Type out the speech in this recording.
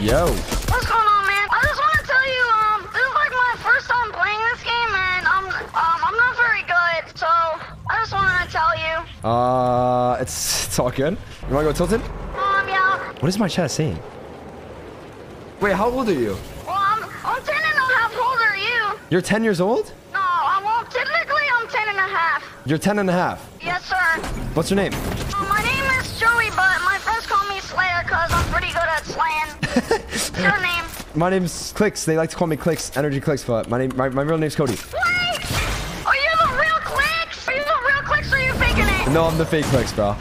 Yo. What's going on, man? I just want to tell you, um, this is like my first time playing this game, and I'm, um, I'm not very good. So I just wanted to tell you. Uh, it's it's all good. You want to go tilted? Um, yeah. What is my chat saying? Wait, how old are you? Well, I'm, I'm 10 and a half. How old are you? You're 10 years old? No, I well, technically I'm 10 and a half. You're 10 and a half. Yes, sir. What's your name My name's Clix. They like to call me Clix, Energy Clix, but my name, my, my real name's Cody. Wait! Are you the real Clix? Are you the real Clix or are you faking it? No, I'm the fake Clix, bro.